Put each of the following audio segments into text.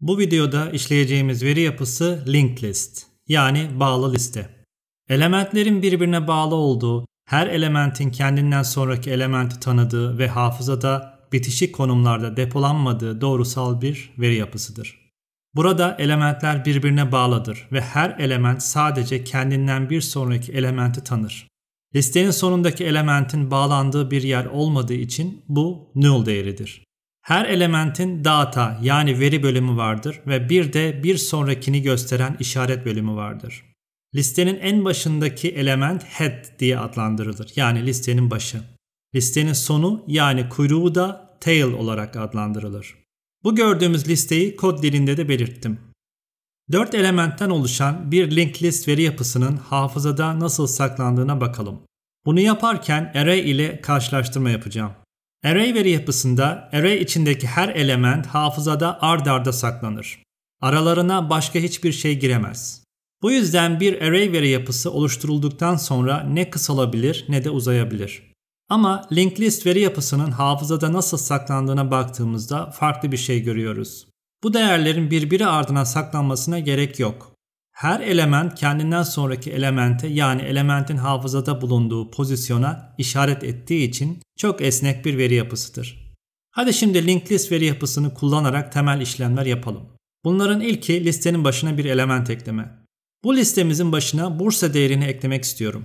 Bu videoda işleyeceğimiz veri yapısı linked list yani bağlı liste. Elementlerin birbirine bağlı olduğu, her elementin kendinden sonraki elementi tanıdığı ve hafızada bitişik konumlarda depolanmadığı doğrusal bir veri yapısıdır. Burada elementler birbirine bağlıdır ve her element sadece kendinden bir sonraki elementi tanır. Listenin sonundaki elementin bağlandığı bir yer olmadığı için bu null değeridir. Her elementin data yani veri bölümü vardır ve bir de bir sonrakini gösteren işaret bölümü vardır. Listenin en başındaki element head diye adlandırılır yani listenin başı. Listenin sonu yani kuyruğu da tail olarak adlandırılır. Bu gördüğümüz listeyi kod dilinde de belirttim. 4 elementten oluşan bir linked list veri yapısının hafızada nasıl saklandığına bakalım. Bunu yaparken array ile karşılaştırma yapacağım. Array veri yapısında array içindeki her element hafızada ard arda saklanır. Aralarına başka hiçbir şey giremez. Bu yüzden bir array veri yapısı oluşturulduktan sonra ne kısalabilir ne de uzayabilir. Ama linked list veri yapısının hafızada nasıl saklandığına baktığımızda farklı bir şey görüyoruz. Bu değerlerin birbiri ardına saklanmasına gerek yok. Her element kendinden sonraki elemente yani elementin hafızada bulunduğu pozisyona işaret ettiği için çok esnek bir veri yapısıdır. Hadi şimdi linked list veri yapısını kullanarak temel işlemler yapalım. Bunların ilki listenin başına bir element ekleme. Bu listemizin başına Bursa değerini eklemek istiyorum.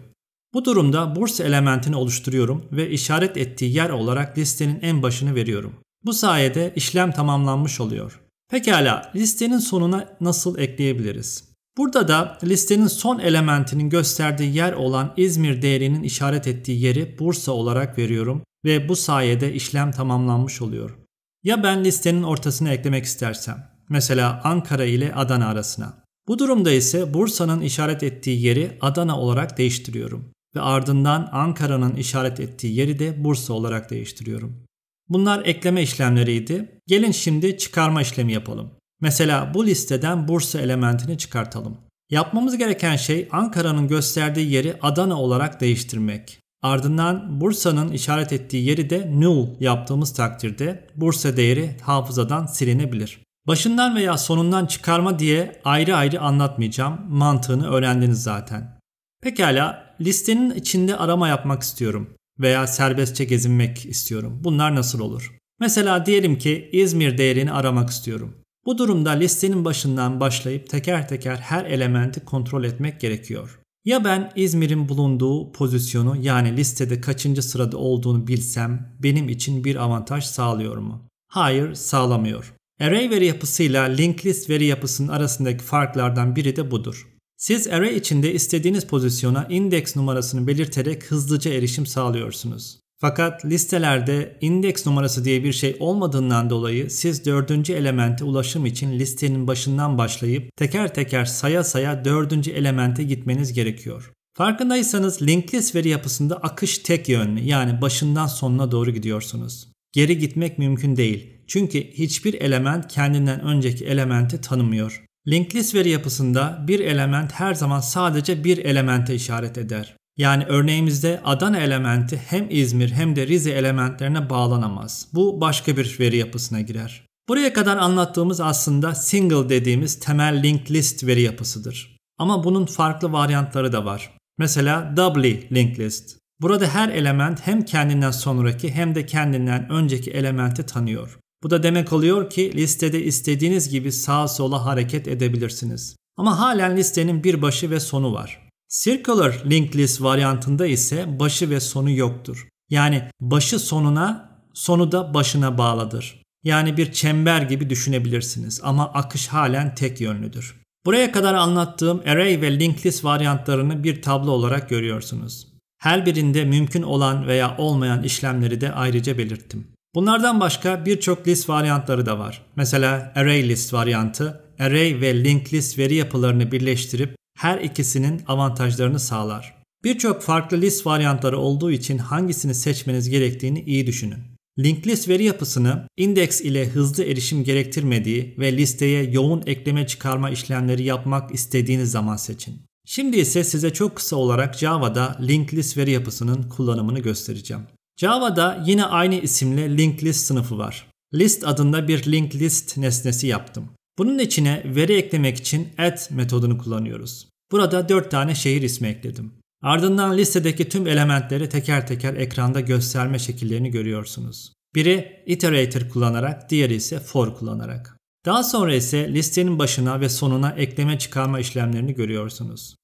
Bu durumda Bursa elementini oluşturuyorum ve işaret ettiği yer olarak listenin en başını veriyorum. Bu sayede işlem tamamlanmış oluyor. Pekala listenin sonuna nasıl ekleyebiliriz? Burada da listenin son elementinin gösterdiği yer olan İzmir değerinin işaret ettiği yeri Bursa olarak veriyorum ve bu sayede işlem tamamlanmış oluyor. Ya ben listenin ortasına eklemek istersem, mesela Ankara ile Adana arasına. Bu durumda ise Bursa'nın işaret ettiği yeri Adana olarak değiştiriyorum ve ardından Ankara'nın işaret ettiği yeri de Bursa olarak değiştiriyorum. Bunlar ekleme işlemleriydi. Gelin şimdi çıkarma işlemi yapalım. Mesela bu listeden Bursa elementini çıkartalım. Yapmamız gereken şey Ankara'nın gösterdiği yeri Adana olarak değiştirmek. Ardından Bursa'nın işaret ettiği yeri de null yaptığımız takdirde Bursa değeri hafızadan silinebilir. Başından veya sonundan çıkarma diye ayrı ayrı anlatmayacağım. Mantığını öğrendiniz zaten. Pekala listenin içinde arama yapmak istiyorum veya serbestçe gezinmek istiyorum. Bunlar nasıl olur? Mesela diyelim ki İzmir değerini aramak istiyorum. Bu durumda listenin başından başlayıp teker teker her elementi kontrol etmek gerekiyor. Ya ben İzmir'in bulunduğu pozisyonu yani listede kaçıncı sırada olduğunu bilsem benim için bir avantaj sağlıyor mu? Hayır sağlamıyor. Array veri yapısıyla linked list veri yapısının arasındaki farklardan biri de budur. Siz array içinde istediğiniz pozisyona indeks numarasını belirterek hızlıca erişim sağlıyorsunuz. Fakat listelerde indeks numarası diye bir şey olmadığından dolayı siz dördüncü elemente ulaşım için listenin başından başlayıp teker teker saya saya dördüncü elemente gitmeniz gerekiyor. Farkındaysanız linked list veri yapısında akış tek yönlü yani başından sonuna doğru gidiyorsunuz. Geri gitmek mümkün değil. Çünkü hiçbir element kendinden önceki elementi tanımıyor. Linked list veri yapısında bir element her zaman sadece bir elemente işaret eder. Yani örneğimizde Adana elementi hem İzmir hem de Rize elementlerine bağlanamaz. Bu başka bir veri yapısına girer. Buraya kadar anlattığımız aslında single dediğimiz temel linked list veri yapısıdır. Ama bunun farklı varyantları da var. Mesela doubly linked list. Burada her element hem kendinden sonraki hem de kendinden önceki elementi tanıyor. Bu da demek oluyor ki listede istediğiniz gibi sağa sola hareket edebilirsiniz. Ama halen listenin bir başı ve sonu var. Circular linked list varyantında ise başı ve sonu yoktur. Yani başı sonuna, sonu da başına bağlıdır. Yani bir çember gibi düşünebilirsiniz ama akış halen tek yönlüdür. Buraya kadar anlattığım array ve linked list varyantlarını bir tablo olarak görüyorsunuz. Her birinde mümkün olan veya olmayan işlemleri de ayrıca belirttim. Bunlardan başka birçok list varyantları da var. Mesela array list varyantı, array ve linked list veri yapılarını birleştirip her ikisinin avantajlarını sağlar. Birçok farklı list varyantları olduğu için hangisini seçmeniz gerektiğini iyi düşünün. Linked list veri yapısını indeks ile hızlı erişim gerektirmediği ve listeye yoğun ekleme çıkarma işlemleri yapmak istediğiniz zaman seçin. Şimdi ise size çok kısa olarak Java'da linked list veri yapısının kullanımını göstereceğim. Java'da yine aynı isimle linked list sınıfı var. List adında bir linked list nesnesi yaptım. Bunun içine veri eklemek için add metodunu kullanıyoruz. Burada 4 tane şehir ismi ekledim. Ardından listedeki tüm elementleri teker teker ekranda gösterme şekillerini görüyorsunuz. Biri iterator kullanarak, diğeri ise for kullanarak. Daha sonra ise listenin başına ve sonuna ekleme çıkarma işlemlerini görüyorsunuz.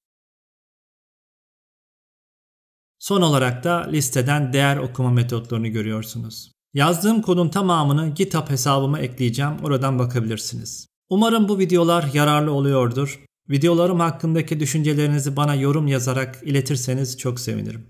Son olarak da listeden değer okuma metotlarını görüyorsunuz. Yazdığım kodun tamamını GitHub hesabıma ekleyeceğim. Oradan bakabilirsiniz. Umarım bu videolar yararlı oluyordur. Videolarım hakkındaki düşüncelerinizi bana yorum yazarak iletirseniz çok sevinirim.